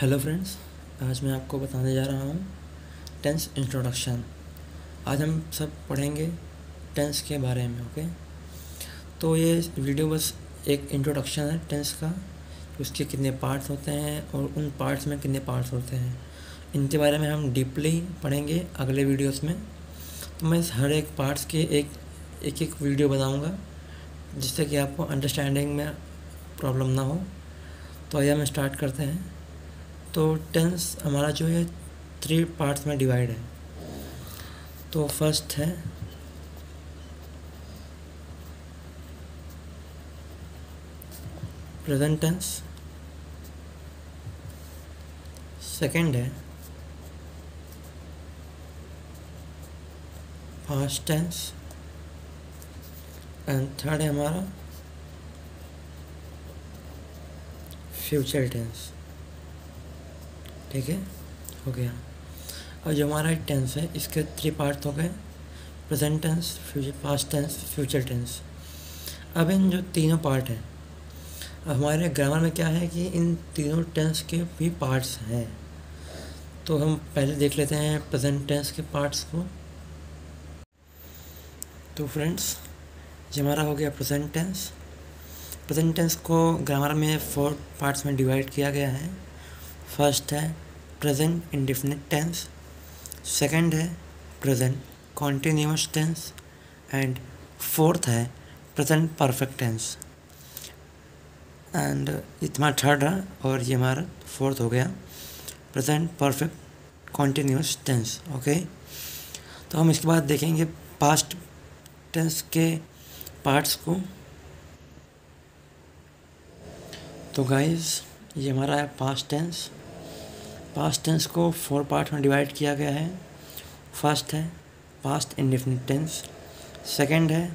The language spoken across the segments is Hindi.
हेलो फ्रेंड्स, आज मैं आपको बताने जा रहा हूँ टेंस इंट्रोडक्शन। आज हम सब पढ़ेंगे टेंस के बारे में, ओके? तो ये वीडियो बस एक इंट्रोडक्शन है टेंस का, उसके कितने पार्ट्स होते हैं और उन पार्ट्स में कितने पार्ट्स होते हैं। इनके बारे में हम डीपली पढ़ेंगे अगले वीडियोस में। तो मैं हर एक पार्ट्स के एक एक एक वीडियो बनाऊँगा जिससे कि आपको अंडरस्टैंडिंग में प्रॉब्लम ना हो। तो आइए हम स्टार्ट करते हैं। तो टेंस हमारा जो है थ्री पार्ट्स में डिवाइड है। तो फ़र्स्ट है प्रेजेंट टेंस सेकंड है पास्ट टेंस एंड थर्ड है हमारा फ्यूचर टेंस ठीक है? हो गया। और जो हमारा टेंस है, इसके थ्री पार्ट हो गए। Present tense future past tense future tense अब इन जो तीनों पार्ट हैं, अब हमारे ग्रामर में क्या है कि इन तीनों टेंस के भी पार्ट्स हैं। तो हम पहले देख लेते हैं प्रेजेंट टेंस के पार्ट्स को। तो फ्रेंड्स ये हमारा हो गया प्रेजेंट टेंस प्रेजेंट टेंस को ग्रामर में फोर पार्ट्स में डिवाइड किया गया है। फ़र्स्ट है प्रेजेंट इंडिफिनिट टेंस सेकंड है present continuous tense and fourth है प्रेजेंट परफेक्ट टेंस एंड इतना थर्ड है और ये हमारा फोर्थ हो गया. Present perfect continuous tense okay तो हम इसके बाद देखेंगे पास्ट टेंस के पार्ट्स को. तो गाइस ये हमारा है पास्ट टेंस पास्ट टेंस को फोर पार्ट में डिवाइड किया गया है। फ़र्स्ट है पास्ट इंडिफिनिट टेंस सेकंड है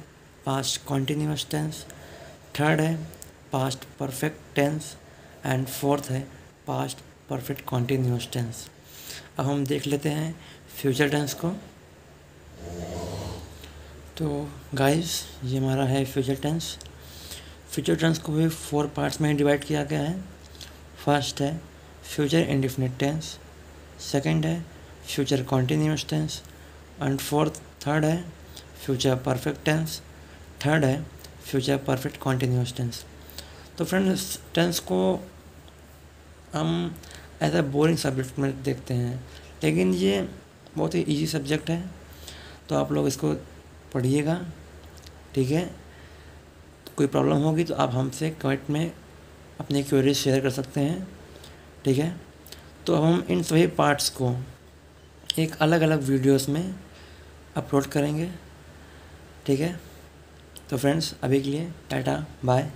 पास्ट कॉन्टीन्यूस टेंस थर्ड है past perfect tense and fourth है पास्ट परफेक्ट कॉन्टीन्यूस टेंस अब हम देख लेते हैं फ्यूचर टेंस को। तो गाइस ये हमारा है फ्यूचर टेंस फ्यूचर टेंस को भी फोर पार्ट्स में डिवाइड किया गया है। फ़र्स्ट है फ्यूचर इंडिफिनिट टेंस सेकंड है future continuous tense and fourth third है फ्यूचर परफेक्ट टेंस थर्ड है फ्यूचर परफेक्ट कॉन्टीन्यूस टेंस तो फ्रेंड्स टेंस को हम एज ए बोरिंग सब्जेक्ट में देखते हैं, लेकिन ये बहुत ही इजी सब्जेक्ट है तो आप लोग इसको पढ़िएगा, ठीक है? कोई प्रॉब्लम होगी तो आप हमसे कमेंट में अपनी क्वेरीज शेयर कर सकते हैं। ठीक है? तो अब हम इन सभी पार्ट्स को एक अलग अलग वीडियोस में अपलोड करेंगे। ठीक है? तो फ्रेंड्स अभी के लिए टाटा बाय